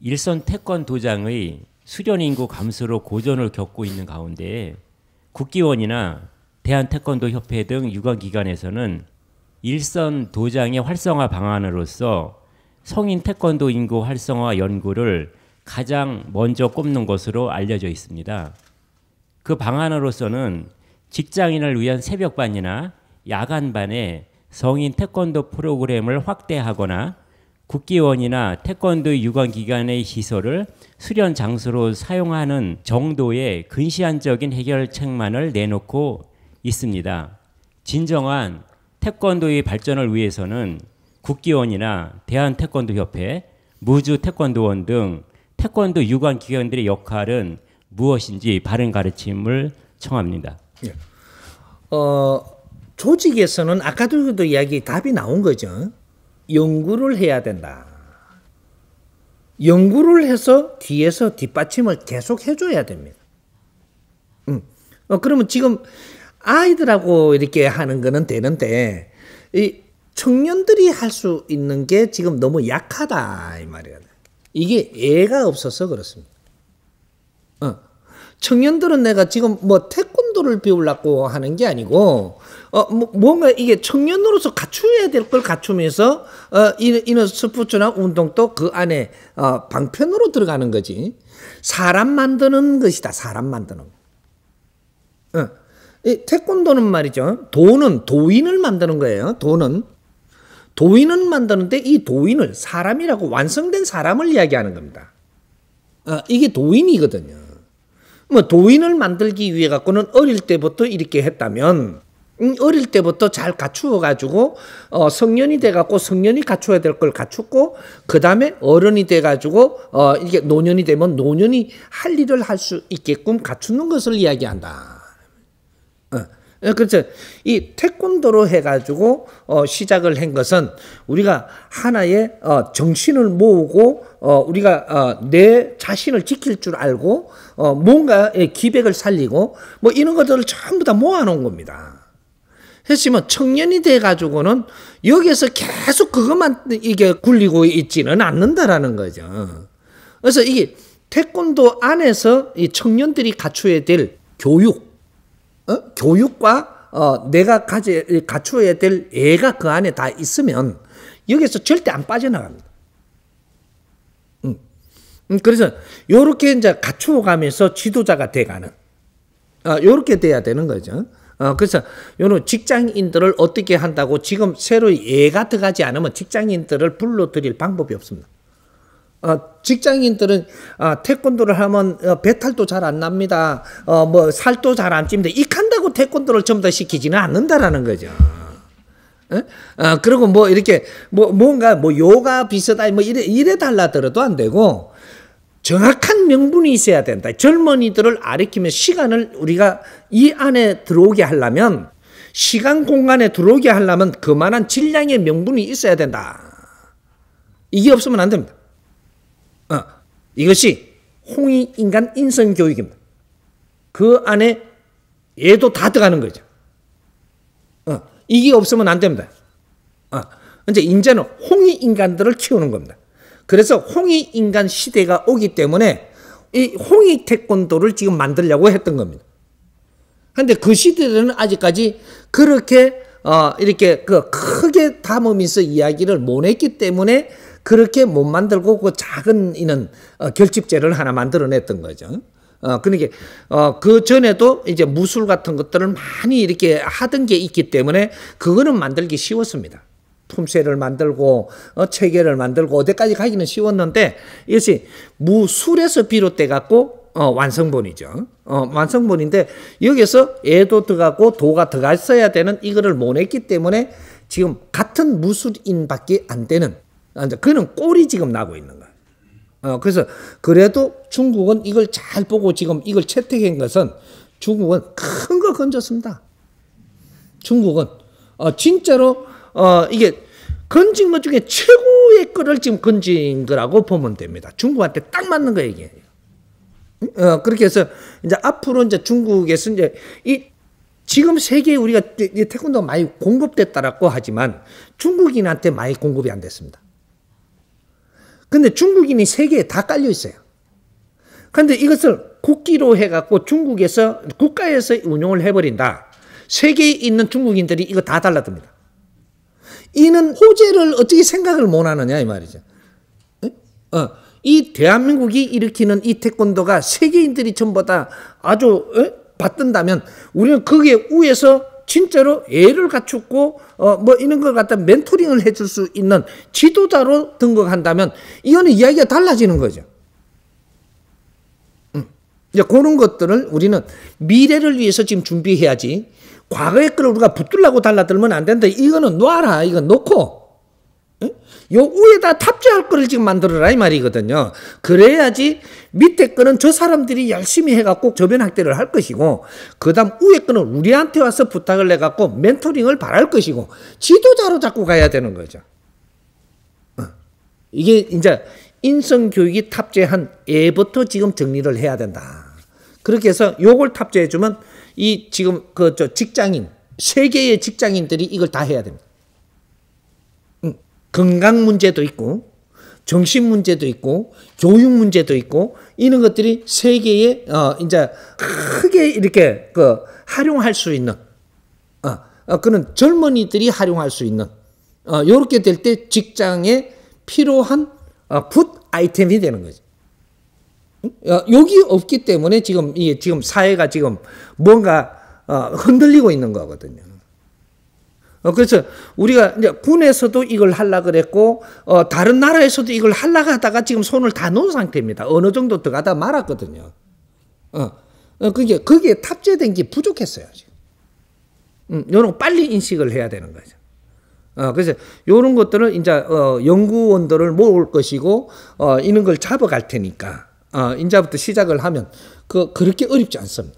일선 태권 도장의 수련 인구 감소로 고전을 겪고 있는 가운데 국기원이나 대한태권도 협회 등 유관 기관에서는 일선 도장의 활성화 방안으로서 성인 태권도 인구 활성화 연구를 가장 먼저 꼽는 것으로 알려져 있습니다. 그 방안으로서는 직장인을 위한 새벽반이나 야간반에 성인 태권도 프로그램을 확대하거나 국기원이나 태권도 유관기관의 시설을 수련 장소로 사용하는 정도의 근시안적인 해결책만을 내놓고 있습니다. 진정한 태권도의 발전을 위해서는 국기원이나 대한태권도협회, 무주 태권도원 등 태권도 유관 기관들의 역할은 무엇인지 바른 가르침을 청합니다. 예. 어, 조직에서는 아까도 이야기 답이 나온 거죠. 연구를 해야 된다. 연구를 해서 뒤에서 뒷받침을 계속 해줘야 됩니다. 음. 어, 그러면 지금 아이들하고 이렇게 하는 거는 되는데, 이 청년들이 할 수 있는 게 지금 너무 약하다, 이 말이야. 이게 애가 없어서 그렇습니다. 어. 청년들은 내가 지금 뭐 태권도를 배우려고 하는 게 아니고 어, 뭐, 뭔가 이게 청년으로서 갖춰야 될 걸 갖추면서 어, 이런 스포츠나 운동도 그 안에 어, 방편으로 들어가는 거지. 사람 만드는 것이다. 사람 만드는. 어. 이 태권도는 말이죠. 도는 도인을 만드는 거예요. 도는 도인을 만드는데 이 도인을 사람이라고 완성된 사람을 이야기하는 겁니다. 어, 이게 도인이거든요. 뭐 도인을 만들기 위해 갖고는 어릴 때부터 이렇게 했다면 음, 어릴 때부터 잘 갖추어 가지고 어, 성년이 돼 갖고 성년이 갖춰야 될 걸 갖췄고 그 다음에 어른이 돼 가지고 어, 이게 노년이 되면 노년이 할 일을 할 수 있게끔 갖추는 것을 이야기한다. 예, 그렇죠. 이 태권도로 해가지고 어, 시작을 한 것은 우리가 하나의 어, 정신을 모으고 어, 우리가 어, 내 자신을 지킬 줄 알고 어, 뭔가 기백을 살리고 뭐 이런 것들을 전부 다 모아놓은 겁니다. 했으면 청년이 돼가지고는 여기에서 계속 그것만 이게 굴리고 있지는 않는다라는 거죠. 그래서 이게 태권도 안에서 이 청년들이 갖춰야 될 교육, 어? 교육과 어, 내가 가져 갖추어야 될 애가 그 안에 다 있으면 여기서 절대 안 빠져나갑니다. 음. 음, 그래서 요렇게 이제 갖추어 가면서 지도자가 돼가는 어, 요렇게 돼야 되는 거죠. 어, 그래서 요는 직장인들을 어떻게 한다고 지금 새로 애가 들어가지 않으면 직장인들을 불러들일 방법이 없습니다. 어, 직장인들은 어, 태권도를 하면 어, 배탈도 잘 안 납니다. 어, 뭐 살도 잘 안 찝니다. 익한다고 태권도를 전부 다 시키지는 않는다라는 거죠. 어, 그리고 뭐 이렇게 뭐 뭔가 뭐 요가 비슷하게 뭐 이래 이래 달라들어도 안 되고 정확한 명분이 있어야 된다. 젊은이들을 아리키면 시간을 우리가 이 안에 들어오게 하려면 시간 공간에 들어오게 하려면 그만한 질량의 명분이 있어야 된다. 이게 없으면 안 됩니다. 어, 이것이 홍익 인간 인성 교육입니다. 그 안에 얘도 다 들어가는 거죠. 어, 이게 없으면 안 됩니다. 어, 이제 이제는 홍익 인간들을 키우는 겁니다. 그래서 홍익 인간 시대가 오기 때문에 이 홍익 태권도를 지금 만들려고 했던 겁니다. 근데 그 시대에는 아직까지 그렇게 어, 이렇게 그 크게 담으면서 이야기를 못 했기 때문에 그렇게 못 만들고 그 작은 이는 어, 결집제를 하나 만들어냈던 거죠. 어, 그러니까, 어, 그 전에도 이제 무술 같은 것들을 많이 이렇게 하던 게 있기 때문에 그거는 만들기 쉬웠습니다. 품새를 만들고, 어, 체계를 만들고, 어디까지 가기는 쉬웠는데, 이것이 무술에서 비롯돼 갖고, 어, 완성본이죠. 어, 완성본인데, 여기서 애도 들어가고 도가 들어갔어야 되는 이거를 못 했기 때문에 지금 같은 무술인 밖에 안 되는 아, 그는 꼴이 지금 나고 있는. 어, 그래서 그래도 중국은 이걸 잘 보고 지금 이걸 채택한 것은 중국은 큰 거 건졌습니다. 중국은 어, 진짜로 어, 이게 건진 것 중에 최고의 거를 지금 건진 거라고 보면 됩니다. 중국한테 딱 맞는 거 이게. 어, 그렇게 해서 이제 앞으로 이제 중국에서 이제 이 지금 세계에 우리가 태권도 많이 공급됐다라고 하지만 중국인한테 많이 공급이 안 됐습니다. 근데 중국인이 세계에 다 깔려 있어요. 근데 이것을 국기로 해갖고 중국에서 국가에서 운용을 해버린다. 세계에 있는 중국인들이 이거 다 달라듭니다. 이는 호재를 어떻게 생각을 못 하느냐 이 말이죠. 어, 이 대한민국이 일으키는 이 태권도가 세계인들이 전부 다 아주 에? 받든다면 우리는 거기에 우에서 진짜로 애를 갖추고 어, 뭐 이런 걸 갖다 멘토링을 해줄 수 있는 지도자로 등극한다면 이거는 이야기가 달라지는 거죠. 음. 이제 그런 것들을 우리는 미래를 위해서 지금 준비해야지. 과거의 걸 우리가 붙들라고 달라들면 안 된다. 이거는 놔라. 이거 놓고 요 위에다 탑재할 거를 지금 만들어라 이 말이거든요. 그래야지 밑에 거는 저 사람들이 열심히 해갖고 저변 학대를 할 것이고 그다음 위에 거는 우리한테 와서 부탁을 해갖고 멘토링을 바랄 것이고 지도자로 자꾸 가야 되는 거죠. 어. 이게 이제 인성 교육이 탑재한 애부터 지금 정리를 해야 된다. 그렇게 해서 요걸 탑재해주면 이 지금 그 저 직장인 세계의 직장인들이 이걸 다 해야 됩니다. 건강 문제도 있고 정신 문제도 있고 교육 문제도 있고 이런 것들이 세계에 어 이제 크게 이렇게 그 활용할 수 있는 어, 어 그런 젊은이들이 활용할 수 있는 어 요렇게 될 때 직장에 필요한 어, 풋 아이템이 되는 거죠. 어, 여기 없기 때문에 지금 이 지금 사회가 지금 뭔가 어, 흔들리고 있는 거거든요. 어, 그래서 우리가 이제 군에서도 이걸 하려 그랬고 어, 다른 나라에서도 이걸 하려 하다가 지금 손을 다 놓은 상태입니다. 어느 정도 들어가다 말았거든요. 어, 어 그게 거기에 탑재된 게 부족했어요. 지금. 음, 요런 빨리 인식을 해야 되는 거죠. 어, 그래서 요런 것들을 이제 어, 연구원들을 모을 것이고 어, 이런 걸 잡아갈 테니까 어, 이제부터 시작을 하면 그 그렇게 어렵지 않습니다. 예.